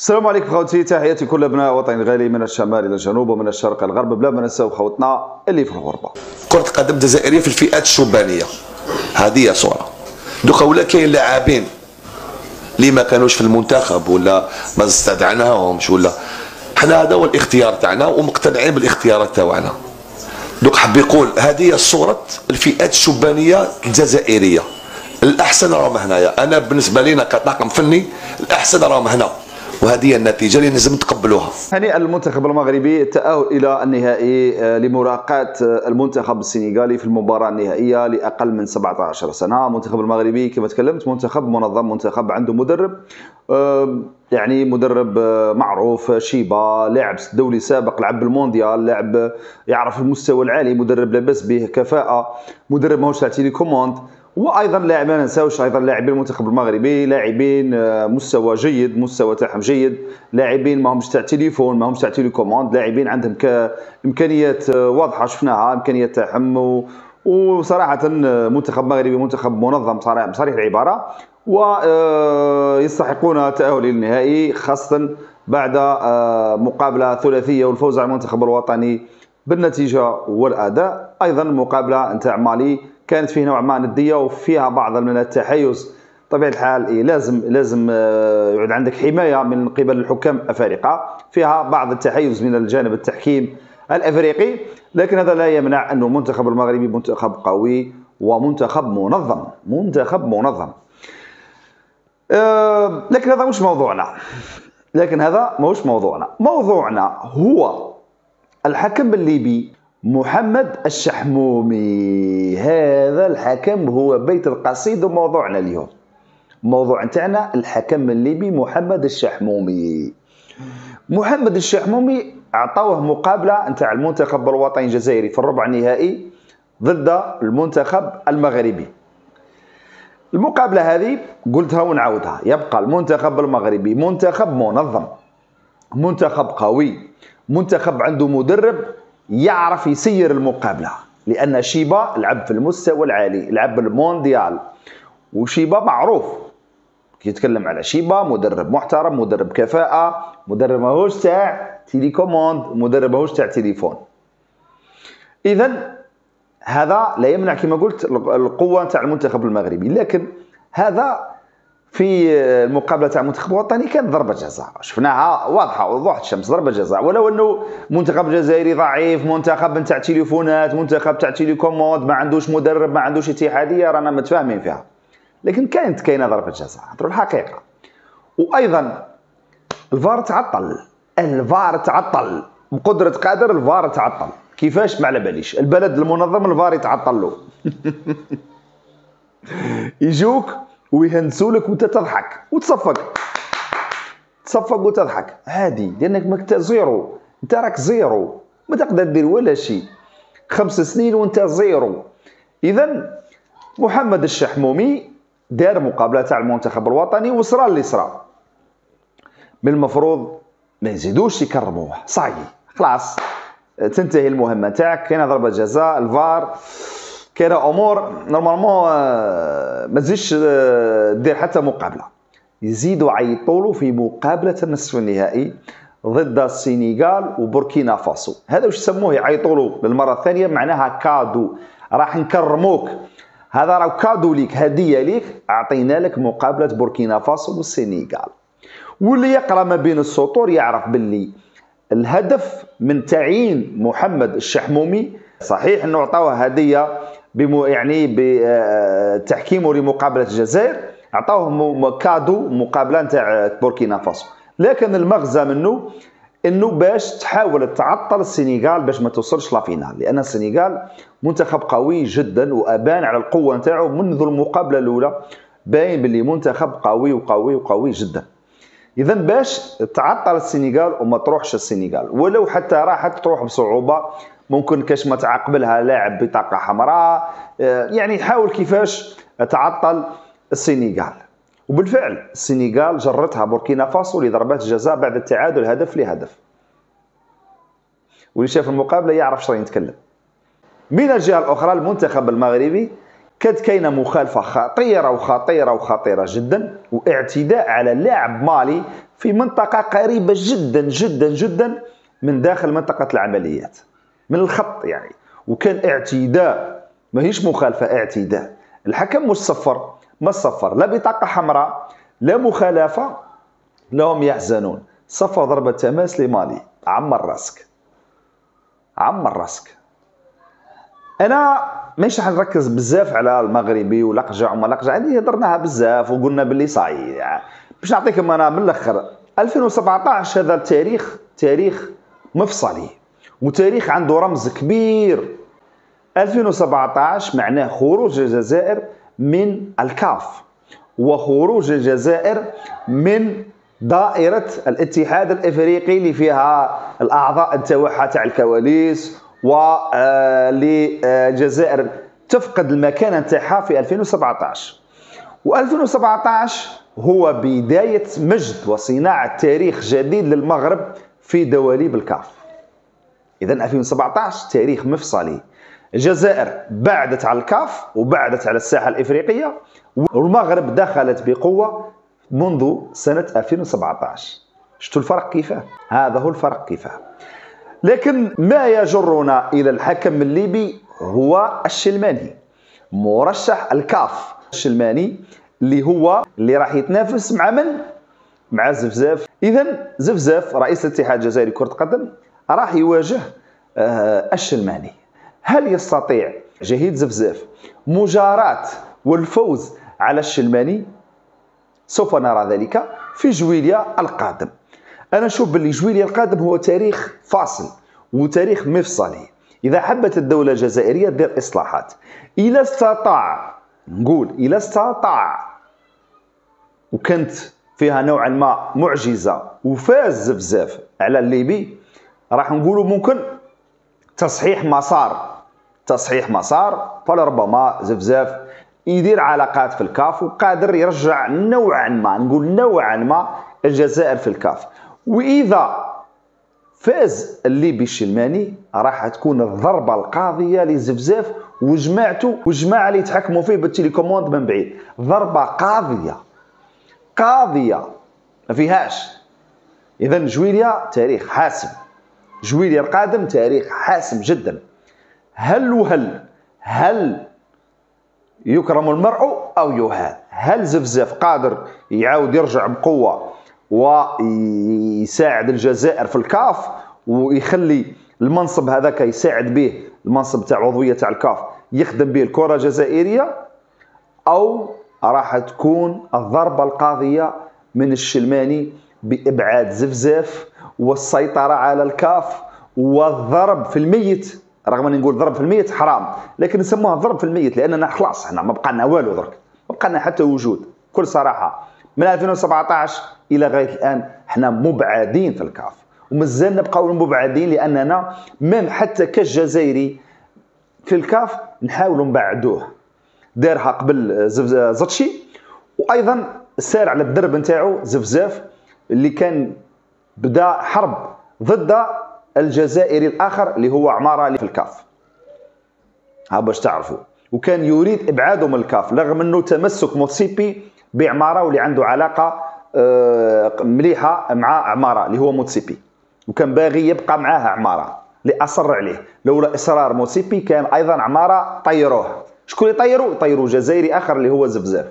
السلام عليكم خوتي تحياتي كل أبناء وطني الغالي من الشمال إلى الجنوب ومن الشرق إلى الغرب. بلا ما ننساو خوتنا اللي في الغربة. كرة قدم جزائرية في الفئات الشبانية. هذه هي صورة دوكا ولا كاين لاعبين اللي ما كانوش في المنتخب ولا ما استدعناهمش ولا. حنا هذا هو الاختيار تاعنا ومقتنعين بالاختيارات تاعنا. دوك حب يقول هذه هي صورة الفئات الشبانية الجزائرية. الأحسن راهم هنايا. أنا بالنسبة لنا كطاقم فني الأحسن راهم هنا. وهذه هي النتيجة اللي لازم نتقبلوها هنيئا للمنتخب المغربي التأهل إلى النهائي آه، لمراقاة آه، المنتخب السنغالي في المباراة النهائية لأقل من 17 سنة. المنتخب المغربي كما تكلمت منتخب منظم منتخب عنده مدرب آه، يعني مدرب معروف شيبا لاعب دولي سابق لعب بالمونديال لاعب يعرف المستوى العالي مدرب لاباس به كفاءة مدرب ماهوش تاع télécommande وأيضا لاعب ما ننساوش أيضا لاعبين المنتخب المغربي لاعبين آه، مستوى جيد مستوى تاعهم جيد لاعبين ماهمش تاع تليفون ماهمش تاع télécommande لاعبين عندهم إمكانيات آه، واضحة شفناها إمكانيات تاعهم وصراحه آه، منتخب مغربي منتخب منظم بصريح العبارة ويستحقون التأهل للنهائي خاصه بعد مقابلة ثلاثية والفوز على المنتخب الوطني بالنتيجة والأداء. أيضا المقابله نتاع مالي كانت فيه نوع ما ندية وفيها بعض من التحيز. طبيعة الحال إيه لازم لازم آه، يعود عندك حماية من قبل الحكام الافارقه فيها بعض التحيز من الجانب التحكيم الأفريقي لكن هذا لا يمنع أنه المنتخب المغربي منتخب قوي ومنتخب منظم منتخب منظم. آه، لكن هذا مش موضوعنا. لكن هذا مش موضوعنا. موضوعنا هو الحكم الليبي محمد الشحمومي. هذا الحكم هو بيت القصيد وموضوعنا اليوم. موضوع نتاعنا الحكم الليبي محمد الشحمومي. محمد الشحمومي عطوه مقابلة نتاع المنتخب الوطني الجزائري في الربع النهائي ضد المنتخب المغربي. المقابلة هذه قلتها ونعاودها. يبقى المنتخب المغربي منتخب منظم منتخب قوي منتخب عنده مدرب يعرف يسير المقابلة لأن شيبا لعب في المستوى العالي لعب بالمونديال وشيبا معروف كي يتكلم على شيبا مدرب محترم مدرب كفاءة مدرب ماهوش تاع télécommande مدرب ماهوش تاع تليفون اذا هذا لا يمنع كما قلت القوة تاع المنتخب المغربي لكن هذا في المقابلة تاع المنتخب الوطني كانت ضربة جزاء. شفناها واضحة وضوح الشمس ضربة جزاء. ولو أنه منتخب الجزائري ضعيف منتخب نتاع تليفونات منتخب تاع تيليكوموند ما عندوش مدرب ما عندوش اتحادية رانا متفاهمين فيها. لكن كانت كاينة ضربة جزاء. نهضروا الحقيقة. وأيضا الفار تعطل. الفار تعطل. بقدرة قادر الفار تعطل. كيفاش؟ ما على باليش. البلد المنظم الفار يتعطل له يجوك ويهندسوا لك وانت تضحك وتصفق. تصفق وتضحك. عادي. لأنك ماك zéro. أنت راك zéro. ما تقدر دير ولا شيء خمس سنين وأنت zéro. اذا محمد الشحمومي دار مقابلة تاع المنتخب الوطني وصرا اللي صرا من المفروض ما يزيدوش يكرموه. صاي خلاص. تنتهي المهمة تاعك. كاينة ضربة جزاء. الفار. كاينة أمور normalement آه، ما تزيدش آه، دير حتى مقابلة. يزيدوا يعيطوا له في مقابلة النصف النهائي ضد السنغال وبوركينا فاسو. هذا واش يسموه يعيطوا له للمرة الثانية معناها cadeau. راح نكرموك. هذا راه cadeau ليك هدية ليك أعطينا لك مقابلة بوركينا فاسو والسنغال واللي يقرأ ما بين السطور يعرف باللي الهدف من تعيين محمد الشحمومي. صحيح إنه عطاوه هدية بمو يعني بتحكيمه لمقابلة الجزائر عطاوه cadeau مقابلة نتاع بوركينا فاسو. لكن المغزى منه إنه باش تحاول تعطل السنغال باش ما توصلش la finale لأن السنغال منتخب قوي جدا وأبان على القوة نتاعو منذ المقابلة الأولى باين باللي منتخب قوي وقوي وقوي جدا. اذا باش تعطل السنغال وما تروحش السنغال. ولو حتى راحت تروح بصعوبة ممكن كاش ما تعقبلها لاعب بطاقة حمراء. آه، يعني حاول كيفاش تعطل السنغال. وبالفعل السنغال جرتها بوركينا فاسو لضربات جزاء بعد التعادل هدف لهدف. واللي شاف المقابلة يعرف شنو يتكلم. من الجهة الأخرى المنتخب المغربي كانت كاينة مخالفة خطيرة وخطيرة وخطيرة جدا واعتداء على لاعب مالي في منطقة قريبة جدا جدا جدا من داخل منطقة العمليات. من الخط يعني. وكان اعتداء ماهيش مخالفة اعتداء. الحكم مش صفر؟ ما صفر. لا بطاقة حمراء لا مخالفة لهم يحزنون. صفر ضربة تماس لمالي. عمر راسك عمر راسك أنا ماشي حنركز بزاف على المغربي ولقجع وما لقجع هذه هضرناها بزاف وقلنا باللي صاي يعني باش نعطيكم أنا من الأخر 2017 هذا التاريخ تاريخ مفصلي. وتاريخ عنده رمز كبير. 2017 معناه خروج الجزائر من الكاف وخروج الجزائر من دائرة الاتحاد الإفريقي اللي فيها الأعضاء تاعها تاع الكواليس وللجزائر تفقد المكانة تاعها في 2017 و2017 هو بداية مجد وصناعة تاريخ جديد للمغرب في دواليب الكاف. إذا 2017 تاريخ مفصلي. الجزائر بعدت على الكاف وبعدت على الساحة الإفريقية والمغرب دخلت بقوة منذ سنة 2017 شفتوا الفرق كيفاه؟ هذا هو الفرق كيفاه لكن ما يجرنا إلى الحكم الليبي هو الشلماني. مرشح الكاف الشلماني اللي هو اللي راح يتنافس مع من؟ مع زفزاف. إذا زفزاف رئيس الاتحاد الجزائري كرة القدم راح يواجه آه، الشلماني هل يستطيع؟ جهيد زفزاف مجاراة والفوز على الشلماني؟ سوف نرى ذلك في جويليا القادم. أنا نشوف باللي جويليا القادم هو تاريخ فاصل وتاريخ مفصلي. إذا حبت الدولة الجزائرية دير إصلاحات. إلى استطاع نقول إلى استطاع وكانت فيها نوعا ما معجزة وفاز زفزاف على الليبي راح نقولوا ممكن تصحيح مسار. تصحيح مسار فلربما زفزاف يدير علاقات في الكاف وقادر يرجع نوعا ما نقول نوعا ما الجزائر في الكاف. وإذا فاز الليبي الشلماني راح تكون الضربة القاضية لزفزاف وجماعته وجماعة اللي يتحكموا فيه بالتليكوموند من بعيد. ضربة قاضية. قاضية ما فيهاش. اذا جويليا تاريخ حاسم. جويليا القادم تاريخ حاسم جدا. هل وهل؟ هل يكرم المرء أو يهان؟ هل زفزاف قادر يعاود يرجع بقوة ويساعد الجزائر في الكاف ويخلي المنصب هذاك يساعد به المنصب تاع عضويه تاع الكاف يخدم به الكرة الجزائرية؟ أو راح تكون الضربة القاضية من الشلماني بإبعاد زفزاف والسيطرة على الكاف والضرب في الميت. رغم اني نقول ضرب في الميت حرام لكن نسموها ضرب في الميت لأننا خلاص إحنا ما بقى لنا والو درك ما بقى لنا حتى وجود. كل صراحة من 2017 إلى غاية الآن إحنا مبعدين في الكاف. ومازال نبقاو مبعدين لأننا ميم حتى كالجزائري في الكاف نحاولوا نبعدوه. دارها قبل زتشي وأيضا سار على الدرب نتاعو زفزاف اللي كان بدا حرب ضد الجزائري الآخر اللي هو عمارة في الكاف. ها باش تعرفوا. وكان يريد ابعاده من الكاف رغم أنه تمسك موتسيبي بعمارة واللي عنده علاقة آه، مليحة مع عمارة اللي هو موتسيبي وكان باغي يبقى معاه عمارة اللي اصر عليه. لولا إصرار موتسيبي كان أيضا عمارة طيروه. شكون يطيروا يطيروا جزائري آخر اللي هو زفزاف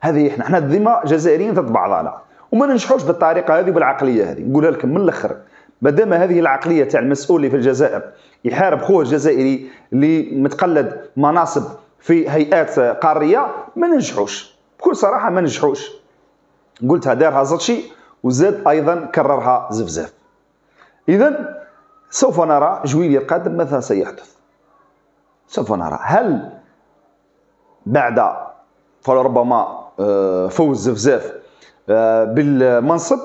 هذه إحنا إحنا ديما جزائريين ضد بعضنا. وما ننجحوش بالطريقة هذه بالعقلية هذه. نقولها لكم من الأخر مادام هذه العقلية تاع المسؤول اللي في الجزائر يحارب خوه الجزائري اللي متقلد مناصب في هيئات قارية ما ننجحوش. بكل صراحة ما نجحوش قلتها دارها زرشي وزاد أيضا كررها زفزاف اذا سوف نرى جويلية القادم ماذا سيحدث. سوف نرى. هل بعد فربما آه، فوز زفزاف بالمنصب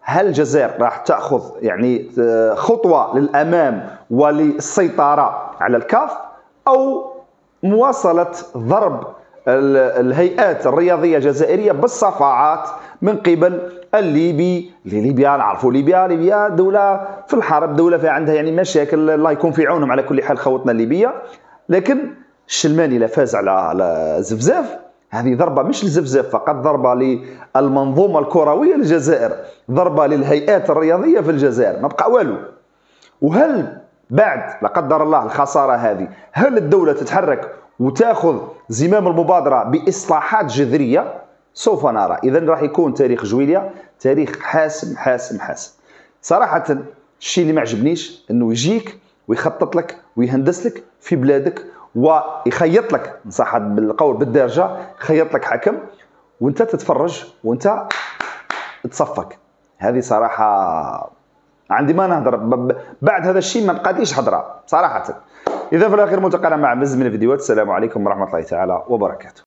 هل الجزائر راح تأخذ يعني آه، خطوة للأمام وللسيطرة على الكاف أو مواصلة ضرب الهيئات الرياضية الجزائرية بالصفعات من قبل الليبي ليبيا نعرفوا ليبيا ليبيا دولة في الحرب دولة فيها عندها يعني مشاكل الله يكون في عونهم على كل حال خوتنا الليبية. لكن الشلماني لا فاز على على زفزاف. هذه ضربة مش لزفزاف فقط ضربة للمنظومة الكروية للجزائر ضربة للهيئات الرياضية في الجزائر ما بقى والو. وهل بعد لا قدر الله الخسارة هذه هل الدولة تتحرك وتاخذ زمام المبادرة بإصلاحات جذرية؟ سوف نرى. إذا راح يكون تاريخ جويليا تاريخ حاسم حاسم حاسم. صراحة الشيء اللي ما عجبنيش إنه يجيك ويخطط لك ويهندس لك في بلادك ويخيط لك صح بالقول بالدارجة يخيط لك حكم وانت تتفرج وانت تصفق. هذه صراحة عندي ما نهضر بعد هذا الشيء ما بقاتيش هضره صراحة. إذا في الأخير ملتقانا مع مزز من الفيديوهات السلام عليكم ورحمة الله تعالى وبركاته.